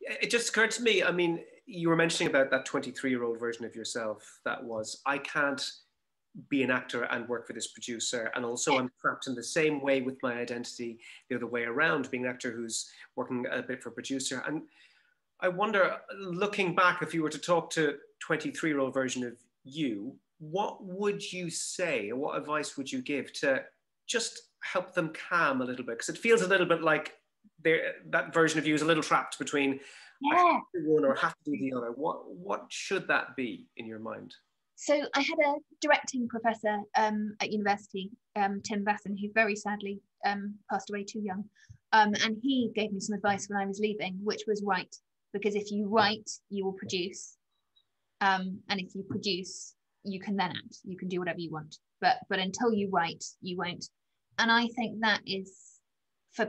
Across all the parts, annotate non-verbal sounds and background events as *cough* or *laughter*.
it just occurred to me. I mean, you were mentioning about that 23 year old version of yourself that was, I can't be an actor and work for this producer. And also, I'm trapped in the same way with my identity the other way around, being an actor who's working a bit for a producer. And I wonder, looking back, if you were to talk to 23 year old version of you, what would you say what advice would you give to just help them calm a little bit? Because it feels a little bit like that version of you is a little trapped between yeah. one or have to do the other. What what should that be in your mind? So I had a directing professor um, at university, um, Tim Basson, who very sadly um, passed away too young. Um, and he gave me some advice when I was leaving, which was write, because if you write, you will produce. Um, and if you produce, you can then act. You can do whatever you want. But but until you write, you won't. And I think that is for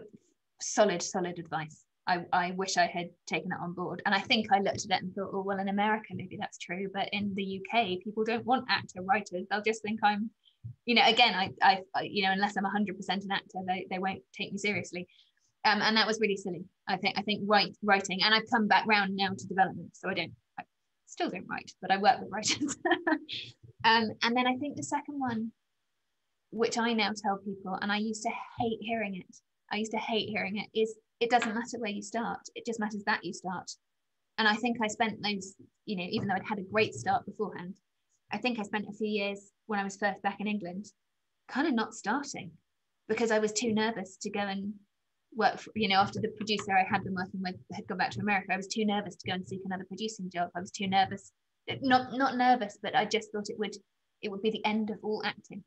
solid, solid advice. I, I wish I had taken it on board. And I think I looked at it and thought, oh, well, in America, maybe that's true. But in the UK, people don't want actor writers. They'll just think I'm, you know, again, I, I you know, unless I'm 100% an actor, they, they won't take me seriously. Um, and that was really silly. I think, I think write, writing, and I've come back round now to development. So I don't, I still don't write, but I work with writers. *laughs* um, and then I think the second one, which I now tell people, and I used to hate hearing it, I used to hate hearing it, is it doesn't matter where you start. It just matters that you start. And I think I spent those, you know, even though I'd had a great start beforehand, I think I spent a few years when I was first back in England kind of not starting because I was too nervous to go and work, for, you know, after the producer I had been working with had gone back to America, I was too nervous to go and seek another producing job. I was too nervous, not not nervous, but I just thought it would it would be the end of all acting.